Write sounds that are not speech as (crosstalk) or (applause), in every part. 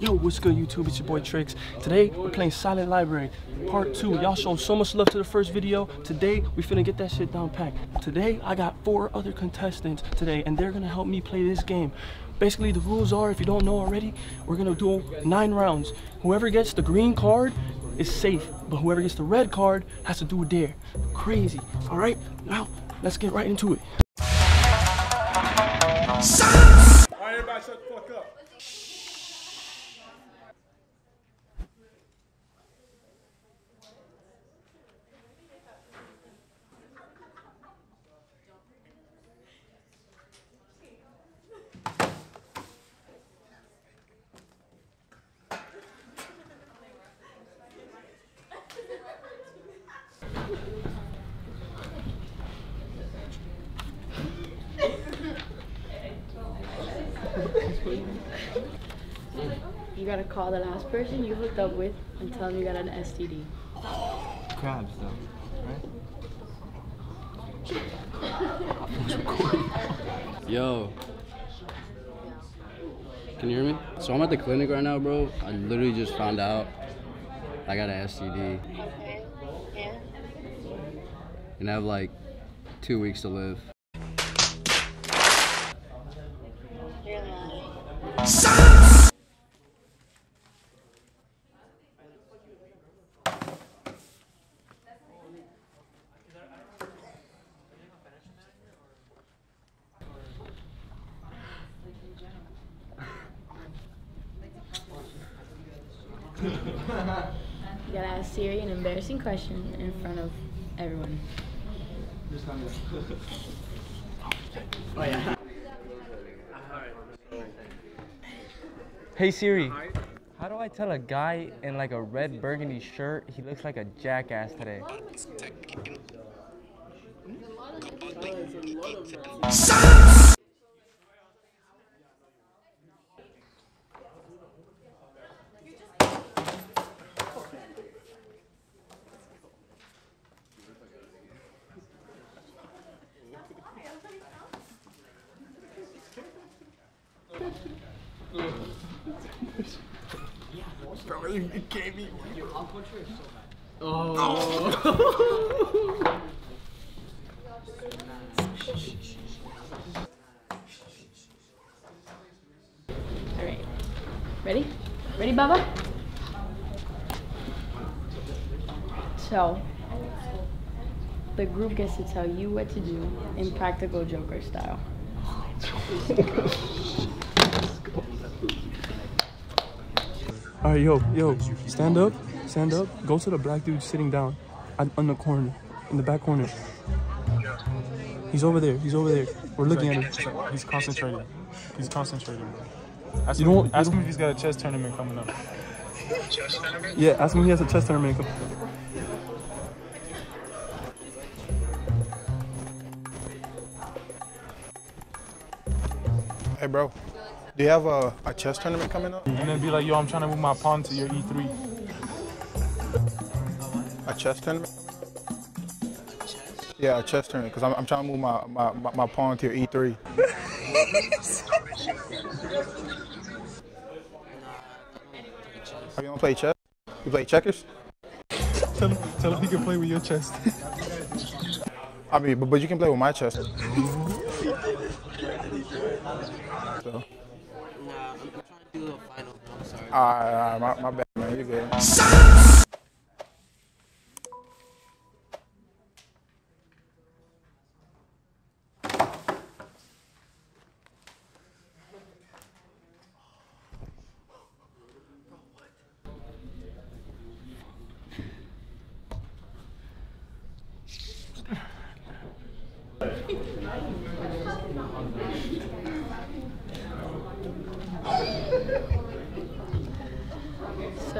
Yo, what's good YouTube? It's your boy Trix. Today, we're playing Silent Library, part two. Y'all showed so much love to the first video. Today, we finna get that shit down packed. Today, I got four other contestants today, and they're gonna help me play this game. Basically, the rules are, if you don't know already, we're gonna do nine rounds. Whoever gets the green card is safe, but whoever gets the red card has to do a dare. Crazy. All right, now, let's get right into it. Gotta call the last person you hooked up with and tell them you got an STD. crabs though, right? (laughs) Yo. Can you hear me? So I'm at the clinic right now, bro. I literally just found out I got an STD. Okay. Yeah. And I have like two weeks to live. You're lying. (laughs) You gotta ask Siri an embarrassing question in front of everyone. Oh, hey Siri, how do I tell a guy in like a red burgundy shirt he looks like a jackass today? Alright. Ready? Ready, Bubba? So, the group gets to tell you what to do in practical Joker style. (laughs) All right, yo, yo, stand up, stand up. Go to the black dude sitting down at, on the corner, in the back corner. He's over there. He's over there. We're looking at him. He's concentrating. He's concentrating. Ask, You him, don't- ask him if he's got a chess tournament coming up. Yeah, ask him if he has a chess tournament. Come- Hey, bro. Do you have a, a chess tournament coming up? And then be like, yo, I'm trying to move my pawn to your E E3. A chess tournament? Yeah, a chess tournament. Because I'm, I'm trying to move my, my, my, my pawn to your E E3. Have (laughs) you want to play chess? You play checkers? Tell him, tell him he can play with your chest. I mean, but, but you can play with my chess. (laughs) So, Nah, I'm, I'm trying to do a final. I'm sorry. all right, all right, my, my bad, man. You good.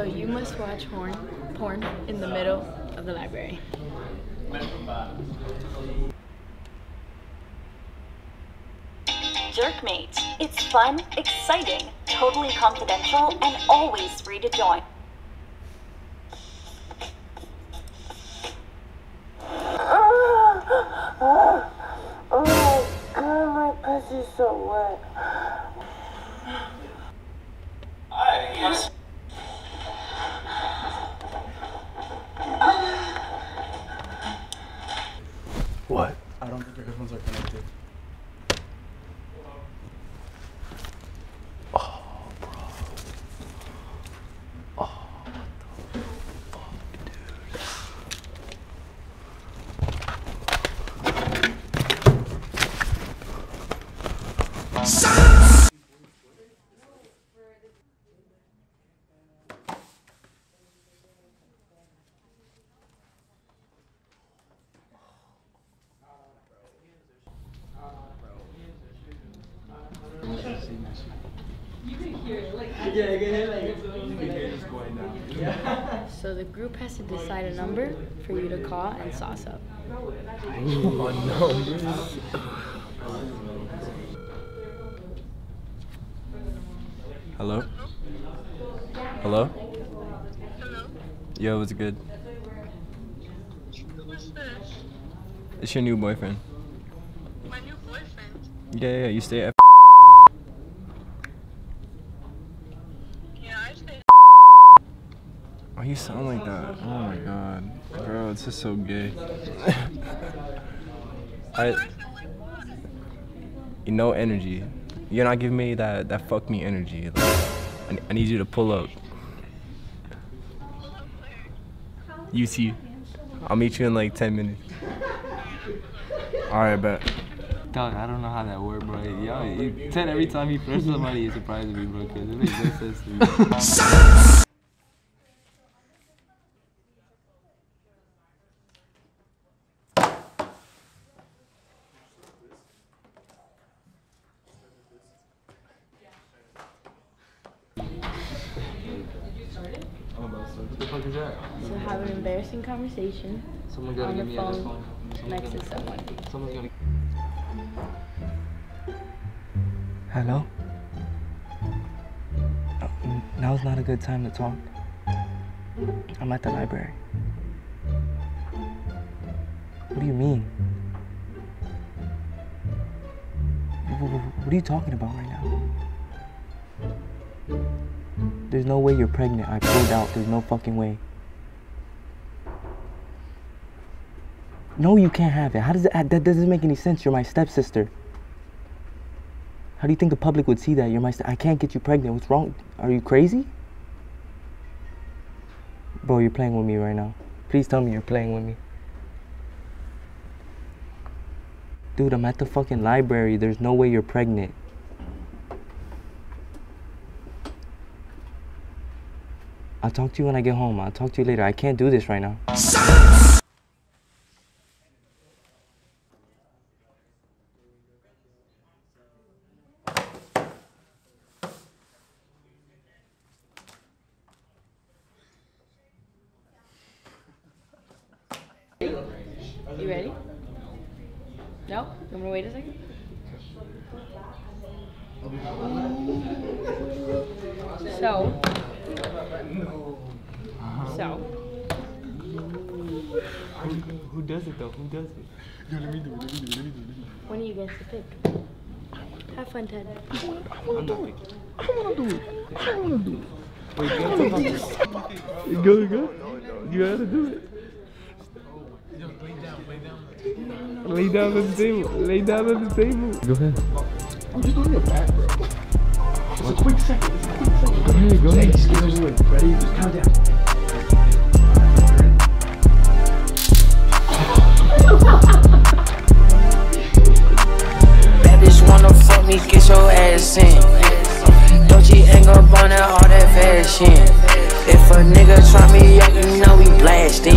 So you must watch horn, porn in the middle of the library. Jerkmate. It's fun, exciting, totally confidential, and always free to join. Oh my god, my pussy's so wet. I Yes. What? I don't think your headphones are connected. So the group has to decide a number for you to call and sauce up. Hello? Hello? Yo, what's good? Who's this? It's your new boyfriend. My new boyfriend. Yeah, yeah, you stay at. Yeah, I stay. Why you sound like that? Oh my god. Bro, it's just so gay. I. You know energy. You're not giving me that, that fuck me energy. Like, I, I need you to pull up. You see. I'll meet you in like 10 minutes. Alright, bet. Dog, I don't know how that worked, bro. Yo, you said every time you flirts with somebody, he surprises me, bro. Cause it makes no sense to me. (laughs) What the fuck is that? So have an embarrassing conversation Someone gotta on the me on this phone phone. next to someone. Someone's gonna. Hello? Uh, n- Now's not a good time to talk. I'm at the library. What do you mean? Wh- wh- wh- What are you talking about right now? There's no way you're pregnant. I pulled out. There's no fucking way. No, you can't have it. How does that? That doesn't make any sense. You're my stepsister. How do you think the public would see that? You're my. I can't get you pregnant. What's wrong? Are you crazy? Bro, you're playing with me right now. Please tell me you're playing with me. Dude, I'm at the fucking library. There's no way you're pregnant. I'll talk to you when I get home. I'll talk to you later. I can't do this right now. You ready? No? You want to wait a second? So. Uh-huh. So. Who does it though? Who does it? When are you guys to pick? Have fun, Ted. I'm not picking. Wait, I want to don't want to do it. Go, go. You gotta do it. Lay down on the table. Lay down on the table. Go ahead. I'm just doing your back, bro. It's a quick second. Second. Go ahead. Just get over it. Ready? Just count down. Bad bitch wanna fuck me, get your ass in. Dolce and Gabbana, all that fashion. If a nigga try me up, you know we blasting.